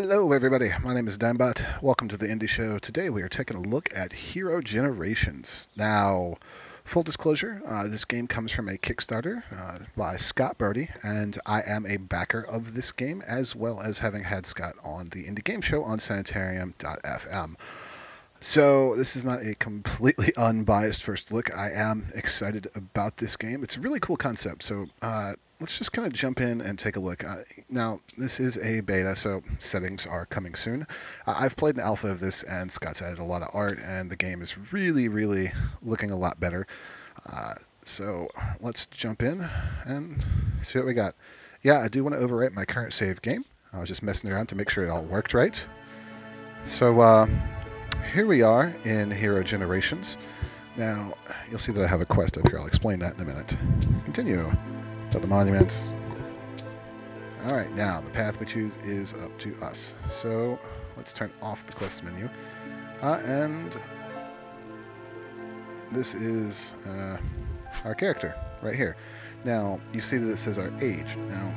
Hello, everybody. My name is Digmbot. Welcome to the Indie Show. Today we are taking a look at Hero Generations. Now, full disclosure, uh, this game comes from a Kickstarter uh, by Scott Brodie, and I am a backer of this game, as well as having had Scott on the Indie Game Show on Sanitarium.fm. So this is not a completely unbiased first look. I am excited about this game. It's a really cool concept. So uh, let's just kind of jump in and take a look. Uh, now, this is a beta, so settings are coming soon. Uh, I've played an alpha of this, and Scott's added a lot of art, and the game is really, really looking a lot better. Uh, so let's jump in and see what we got. Yeah, I do want to overwrite my current save game. I was just messing around to make sure it all worked right. So, uh, here we are in Hero Generations. Now, you'll see that I have a quest up here. I'll explain that in a minute. Continue. To the monument. Alright, now, the path we choose is up to us. So, let's turn off the quest menu. Uh, and this is uh, our character, right here. Now, you see that it says our age. Now,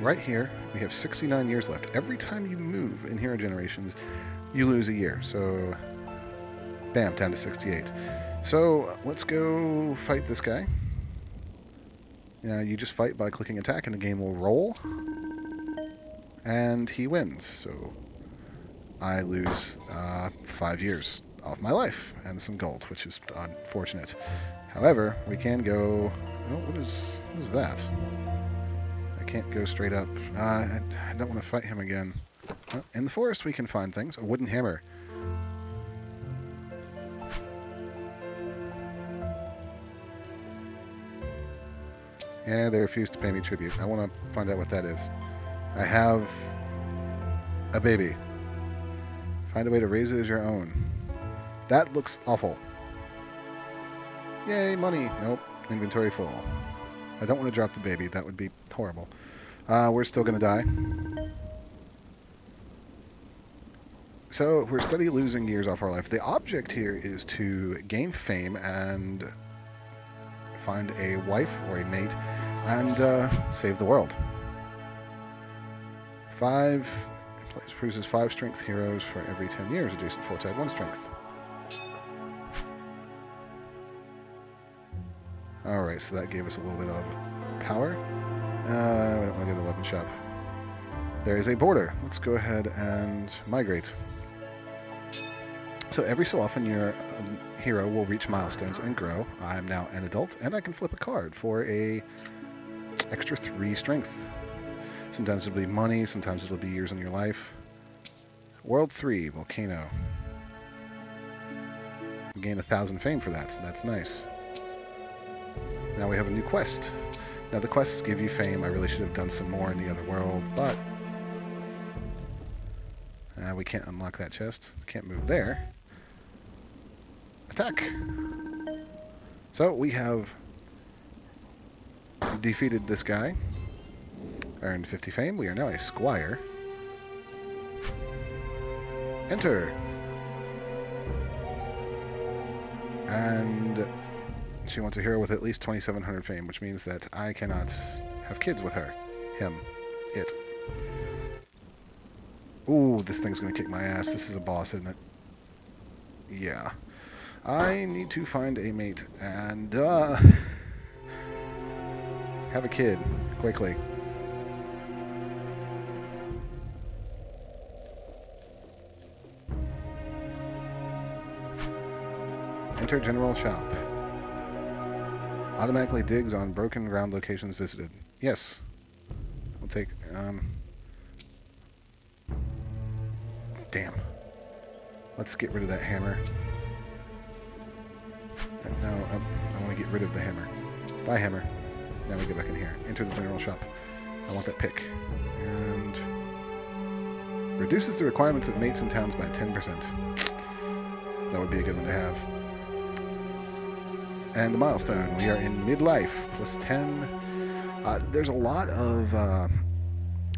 right here, we have 69 years left. Every time you move in Hero Generations, you lose a year. So, bam, down to 68. So, let's go fight this guy. Yeah, you just fight by clicking attack and the game will roll. And he wins. So, I lose uh, five years off my life and some gold, which is unfortunate. However, we can go... Oh, what is, what is that? I can't go straight up. Uh, I, I don't want to fight him again. Well, in the forest we can find things. A wooden hammer. Yeah, they refuse to pay me tribute. I want to find out what that is. I have a baby. Find a way to raise it as your own. That looks awful. Yay, money. Nope. Inventory full. I don't want to drop the baby. That would be horrible. Uh, we're still going to die. So we're steadily losing years off our life. The object here is to gain fame and find a wife or a mate and uh, save the world. Five place produces five strength heroes for every 10 years. Adjacent forts add one strength. Alright, so that gave us a little bit of power. Uh, we don't want to go to the weapon shop. There is a border. Let's go ahead and migrate. So every so often your um, hero will reach milestones and grow. I am now an adult and I can flip a card for a extra three strength. Sometimes it'll be money, sometimes it'll be years in your life. World 3, Volcano. You gain a thousand fame for that, so that's nice. Now we have a new quest. Now the quests give you fame. I really should have done some more in the other world, but uh, we can't unlock that chest. Can't move there. Attack! So we have defeated this guy. Earned 50 fame. We are now a squire. Enter. And she wants a hero with at least 2,700 fame, which means that I cannot have kids with her. Him. It. Ooh, this thing's gonna kick my ass. This is a boss, isn't it? Yeah. I need to find a mate and, uh... have a kid. Quickly. Enter general shop. Automatically digs on broken ground locations visited. Yes. We'll take, um... Damn. Let's get rid of that hammer. No, um, I want to get rid of the hammer. Bye, hammer. Now we go back in here. Enter the general shop. I want that pick. And... Reduces the requirements of mates and towns by 10%. That would be a good one to have. And the milestone. We are in midlife, plus 10. Uh, there's a lot of uh,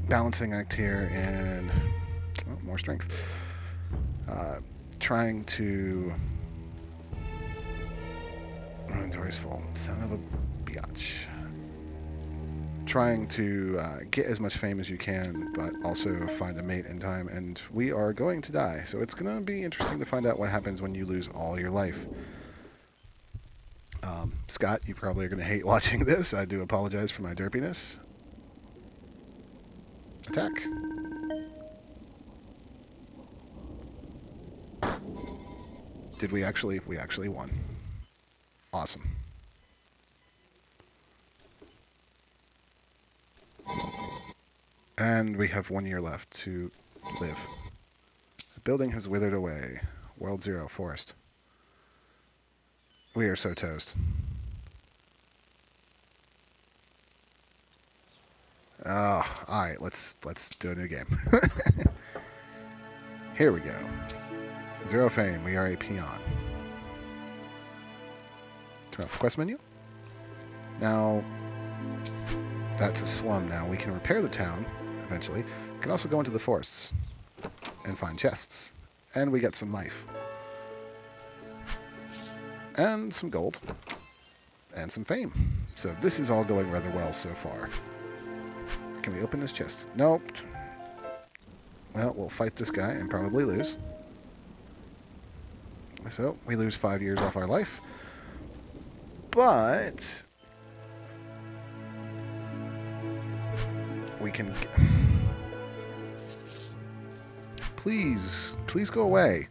balancing act here and oh, more strength. Uh, trying to... Inventory's full. Son of a biatch. trying to uh, get as much fame as you can, but also find a mate in time. And we are going to die, so it's going to be interesting to find out what happens when you lose all your life. Um, Scott, you probably are going to hate watching this. I do apologize for my derpiness. Attack. Did we actually? We actually won. Awesome. And we have one year left to live. The building has withered away. World Zero, Forest. We are so toast. Oh, alright, let's let's do a new game. Here we go. Zero fame, we are a peon. Turn off the quest menu. Now, that's a slum now. We can repair the town, eventually. We can also go into the forests and find chests. And we get some life. And some gold. And some fame. So this is all going rather well so far. Can we open this chest? Nope. Well, we'll fight this guy and probably lose. So, we lose five years off our life. But... We can... Please, please go away.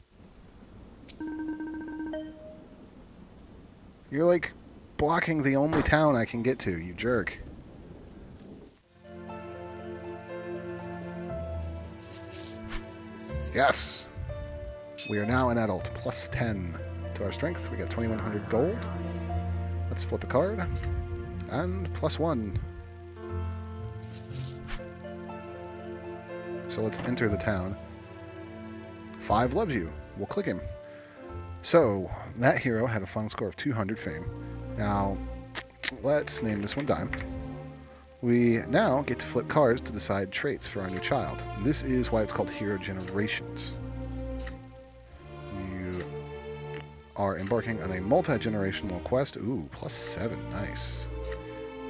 You're like blocking the only town I can get to, you jerk. Yes! We are now an adult, plus 10 to our strength. We got 2100 gold. Let's flip a card. And plus 1. So let's enter the town. Five loves you. We'll click him. So, that hero had a final score of 200 fame. Now, let's name this one Dime. We now get to flip cards to decide traits for our new child. This is why it's called Hero Generations. Are embarking on a multi-generational quest. Ooh, plus seven, nice.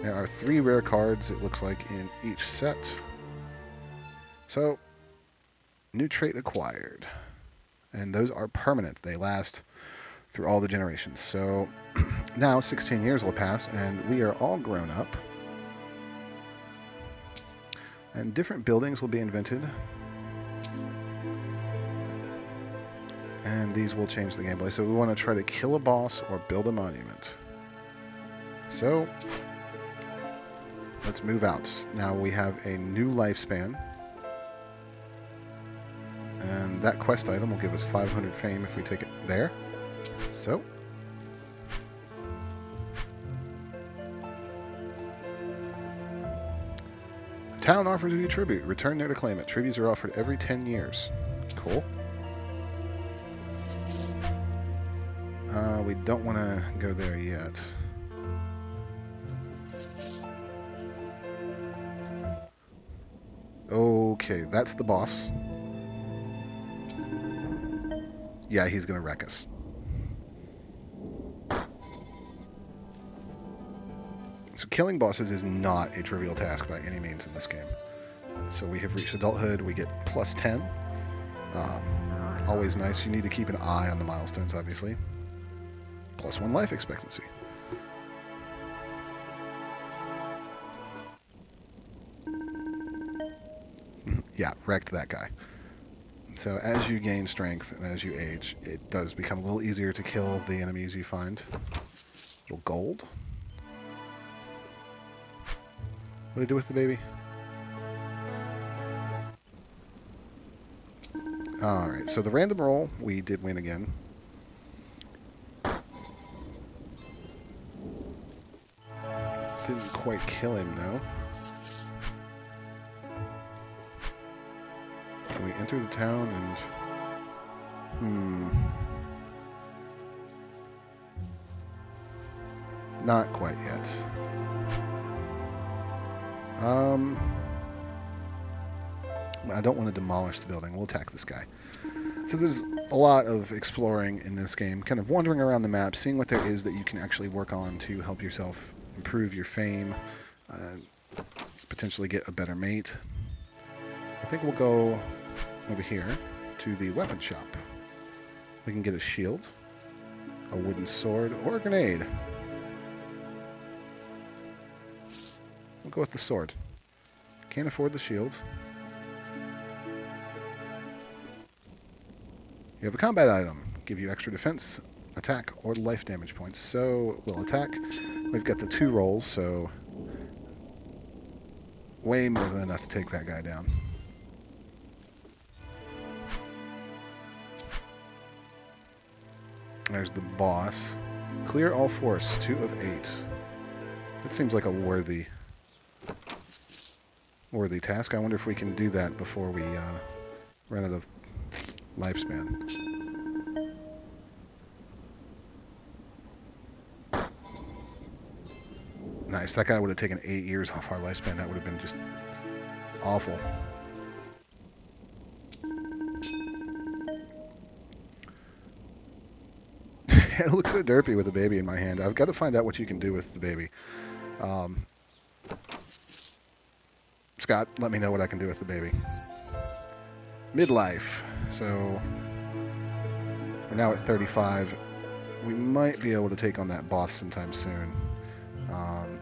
There are three rare cards, it looks like, in each set. So, new trait acquired. And those are permanent. They last through all the generations. So, now 16 years will pass, and we are all grown up. And different buildings will be invented. These will change the gameplay. So we want to try to kill a boss or build a monument. So, let's move out. Now we have a new lifespan. And that quest item will give us 500 fame if we take it there. So, Town offers you tribute. Return there to claim it. Tributes are offered every 10 years. Cool. Uh, we don't want to go there yet. Okay, that's the boss. Yeah, he's going to wreck us. So killing bosses is not a trivial task by any means in this game. So we have reached adulthood. We get plus 10. Um, always nice. You need to keep an eye on the milestones, obviously. Plus one life expectancy. yeah, wrecked that guy. So as you gain strength and as you age, it does become a little easier to kill the enemies you find. Little gold. What do you do with the baby? Alright, so the random roll, we did win again. Didn't quite kill him, though. Can we enter the town and... Hmm... Not quite yet. Um... I don't want to demolish the building. We'll attack this guy. So there's a lot of exploring in this game, kind of wandering around the map, seeing what there is that you can actually work on to help yourself improve your fame, uh, potentially get a better mate. I think we'll go over here to the weapon shop. We can get a shield, a wooden sword, or a grenade. We'll go with the sword. Can't afford the shield. You have a combat item. Give you extra defense, attack, or life damage points. So we'll attack. We've got the two rolls, so way more than enough to take that guy down. There's the boss. Clear all forests, two of eight. That seems like a worthy worthy task. I wonder if we can do that before we uh, run out of lifespan. Nice. That guy would have taken eight years off our lifespan. That would have been just awful. it looks so derpy with a baby in my hand. I've got to find out what you can do with the baby. Um, Scott, let me know what I can do with the baby. Midlife. So we're now at 35. We might be able to take on that boss sometime soon. Um,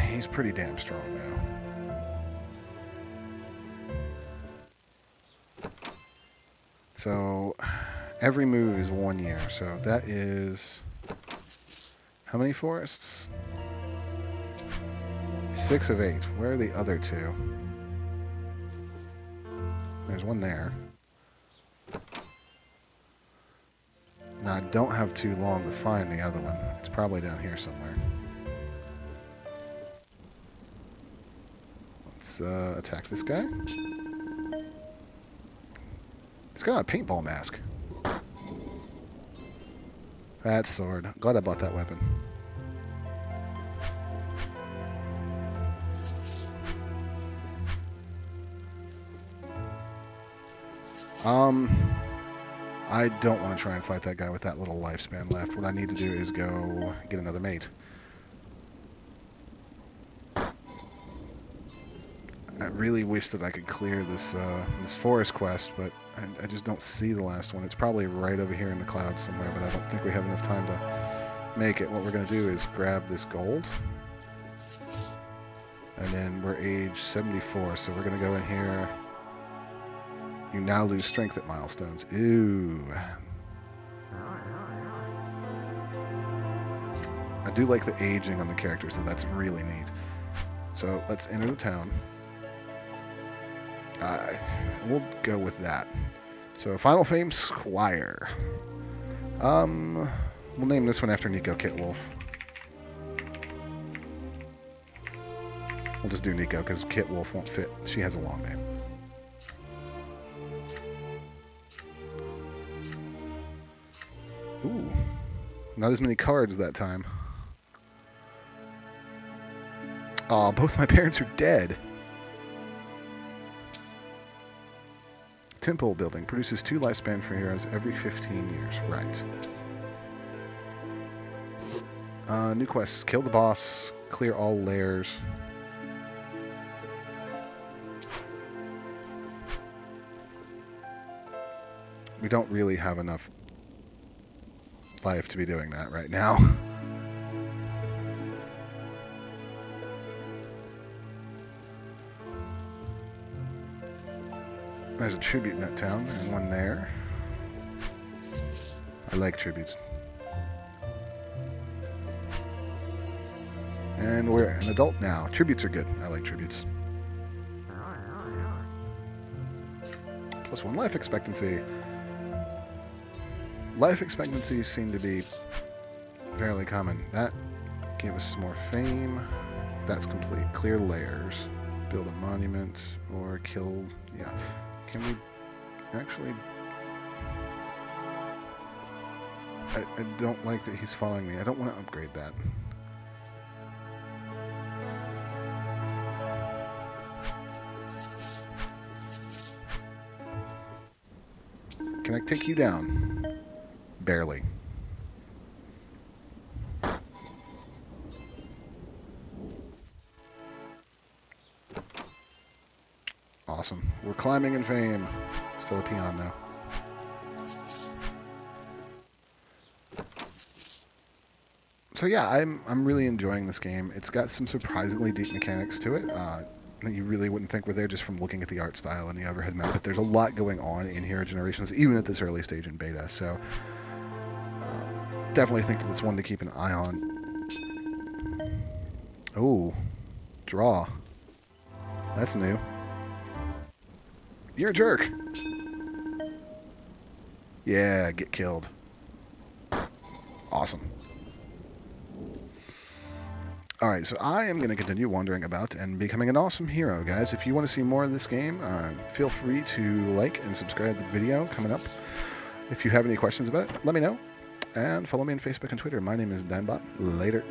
he's pretty damn strong now. So every move is one year. So that is how many forests? Six of eight. Where are the other two? There's one there. Now, I don't have too long to find the other one. It's probably down here somewhere. Uh, attack this guy. He's got a paintball mask. That sword. Glad I bought that weapon. Um, I don't want to try and fight that guy with that little lifespan left. What I need to do is go get another mate. Really wish that I could clear this uh, this forest quest, but I, I, just don't see the last one. It's probably right over here in the clouds somewhere, but I don't think we have enough time to make it. What we're going to do is grab this gold. And then we're age 74, so we're going to go in here you now lose strength at milestones. Ooh. I do like the aging on the characters, so that's really neat. So let's enter the town. Uh, we'll go with that. So Final Fame Squire. Um, we'll name this one after Nico Kitwolf. We'll just do Nico because Kitwolf won't fit. She has a long name. Ooh. Not as many cards that time. Aw, oh, both my parents are dead. Temple building produces two lifespan for heroes every 15 years. Right. Uh, new quests. Kill the boss. Clear all lairs. We don't really have enough life to be doing that right now. There's a tribute in that town, and one there. I like tributes. And we're an adult now. Tributes are good. I like tributes. Plus one life expectancy life expectancies seem to be fairly common. That gave us more fame. That's complete. Clear lairs. Build a monument or kill... Yeah. Can we actually... I, I don't like that he's following me. I don't want to upgrade that. Can I take you down? barely. Awesome. We're climbing in fame. Still a peon though. So yeah, I'm I'm really enjoying this game. It's got some surprisingly deep mechanics to it. Uh, that you really wouldn't think were there just from looking at the art style and the overhead map. But there's a lot going on in Hero Generations, even at this early stage in beta. So uh, definitely think that it's one to keep an eye on. Oh, draw. That's new. You're a jerk. Yeah, get killed. Awesome. All right, so I am going to continue wandering about and becoming an awesome hero, guys. If you want to see more of this game, uh, feel free to like and subscribe to the video coming up. If you have any questions about it, let me know. And follow me on Facebook and Twitter. My name is Digmbot. Later.